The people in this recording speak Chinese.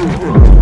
Yeah.